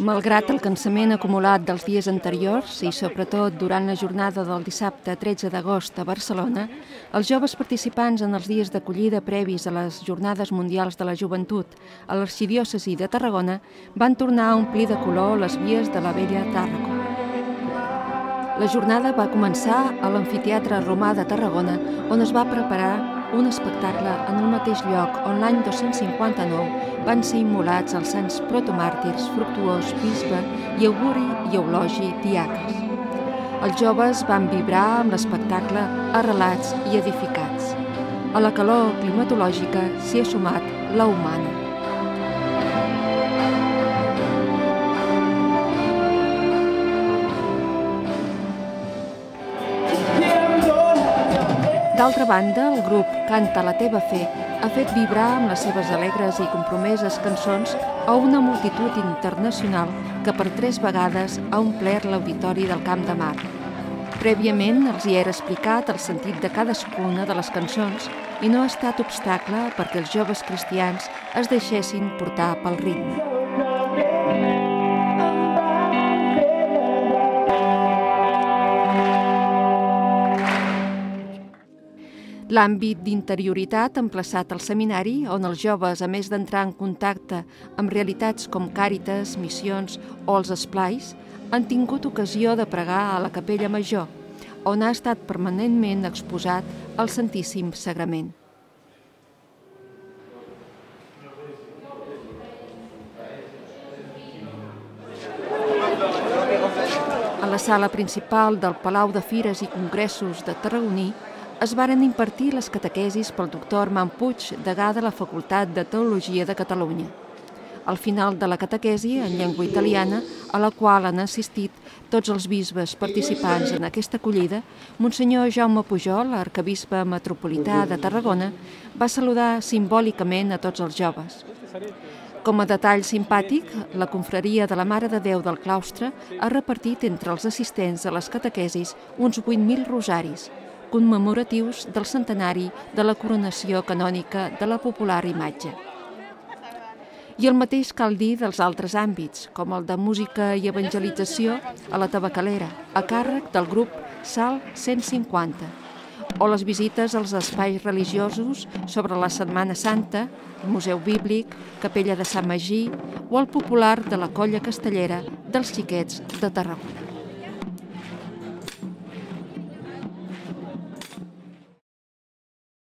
Malgrat el cansament acumulat dels dies anteriors i sobretot durant la jornada del dissabte 13 d'agost a Barcelona, els joves participants en els dies d'acollida previs a les Jornades Mundials de la Joventut a l'Arxidiòcesi de Tarragona van tornar a omplir de color les vies de la vella Tàrraco. La jornada va començar a l'Amfiteatre Romà de Tarragona, on es va preparar un espectacle en el mateix lloc on l'any 259 van ser immolats els sants protomàrtirs Fructuós, Bisbe i Auguri i Eulogi Diaques. Els joves van vibrar amb l'espectacle arrelats i edificats. A la calor climatològica s'hi ha sumat la humana. D'altra banda, el grup Canta la teva fe ha fet vibrar amb les seves alegres i compromeses cançons a una multitud internacional que per tres vegades ha omplert l'auditori del Camp de Mar. Prèviament els hi era explicat el sentit de cadascuna de les cançons i no ha estat obstacle perquè els joves cristians es deixessin portar pel ritme. L'àmbit d'interioritat emplaçat al seminari, on els joves, a més d'entrar en contacte amb realitats com càritas, missions o els esplais, han tingut ocasió de pregar a la capella major, on ha estat permanentment exposat el Santíssim Sagrament. A la sala principal del Palau de Fires i Congressos de Tarragoní es varen impartir les catequesis pel doctor Armand Puig, degà de la Facultat de Teologia de Catalunya. Al final de la catequesi, en llengua italiana, a la qual han assistit tots els bisbes participants en aquesta acollida, Monsenyor Jaume Pujol, arcabisbe metropolità de Tarragona, va saludar simbòlicament a tots els joves. Com a detall simpàtic, la confraria de la Mare de Déu del claustre ha repartit entre els assistents a les catequesis uns 8.000 rosaris, commemoratius del centenari de la coronació canònica de la popular imatge. I el mateix cal dir dels altres àmbits, com el de música i evangelització a la tabacalera, a càrrec del grup Sal 150, o les visites als espais religiosos sobre la Setmana Santa, Museu Bíblic, Capella de Sant Magí o el popular de la colla castellera dels xiquets de Tarragona.